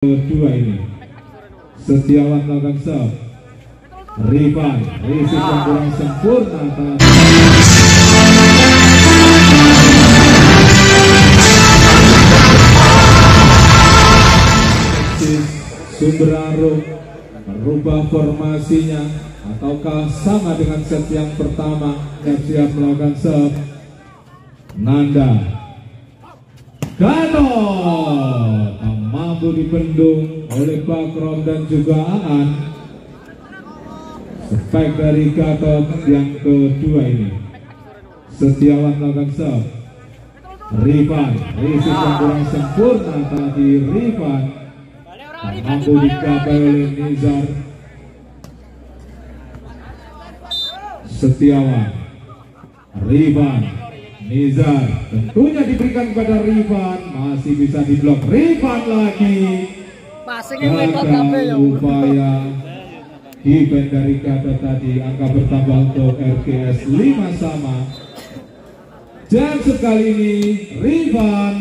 kedua ini. Setiawan melakukan serve Rifan Risik yang kurang sempurna tapi Sumber Arum merubah formasinya ataukah sama dengan set yang pertama siap-siap melakukan serve Nanda. Gano mampu dibendung oleh Bakrom dan juga Aan. Spek dari Gatot yang kedua ini. Setiawan melakukan serve Rifan Risik yang kurang sempurna tadi Rifan. Mampu dicapai oleh Nizar Setiawan. Rifan Nizar tentunya diberikan kepada Rifan. Masih bisa diblok Rifan lagi. Gagal apa ya? upaya defend dari Gatot tadi angka bertambah untuk RKS 5 sama. Dan sekali ini Rifan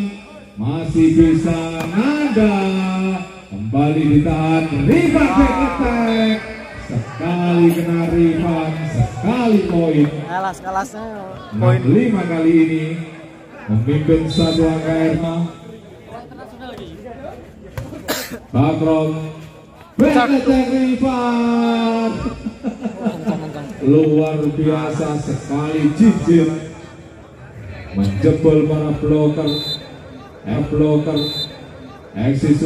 masih bisa nada. Kembali ditahan Rifan back attack sekali kena Rifan sekali poin. Alas kelasnya poin. 65 kali ini memimpin satu angka Erma attack Rifan luar biasa sekali jijik menjebol para blocker F blocker Eksi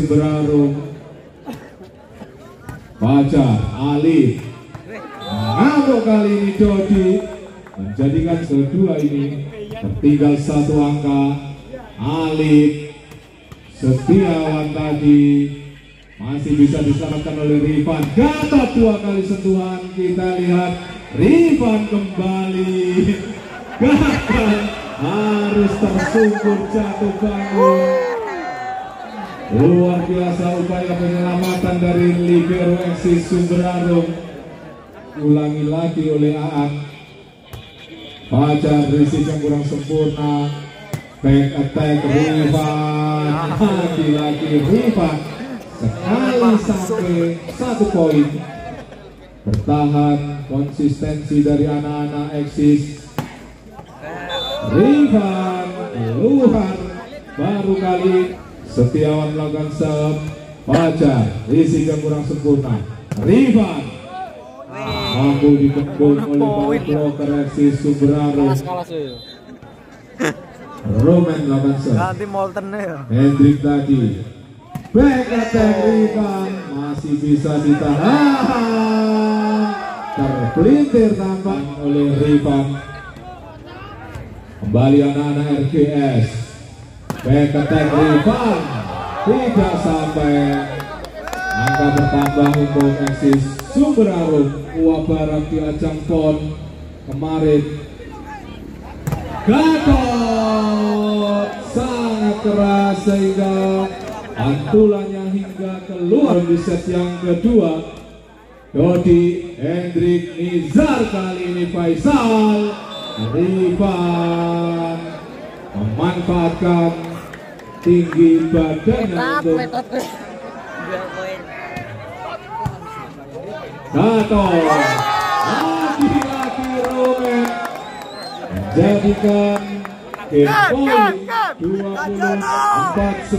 Fajar Ali. Ngamuk kali ini Dodi menjadikan kedua ini tertinggal satu angka. Alif Setiawan tadi masih bisa diselamatkan oleh Rifan. Gatot dua kali sentuhan. Kita lihat Rifan kembali. Gagal harus tersungkur jatuh bangun luar biasa upaya penyelamatan dari libero eksis Sumberarum ulangi lagi oleh Aan. Fajar risik yang kurang sempurna. Back attack Rifan lagi-lagi Rifan sekali sampai satu poin. Bertahan konsistensi dari anak-anak eksis. Rifan Luhan baru kali Setiawan melakukan serve Fajar risik yang kurang sempurna Rifan mampu dikepung oleh para bloker eksis Subraro. Roman melakukan serve Ganti Molten ya. Hendrik tadi. Back attack Rifan masih bisa ditahan. Terpelintir tampak oleh Rifan kembali anak-anak RGS attack Rifan tidak sampai. Angka bertambah untuk eksis sumber arum di ajang pon. Kemarin. Gatot. Sangat keras sehingga pantulannya hingga keluar. Di set yang kedua Dodi Hendrik Nizar. Kali ini Faisal Rifan memanfaatkan tinggi Metode untuk. Gatot lagi-lagi Roman menjadikan game point. 24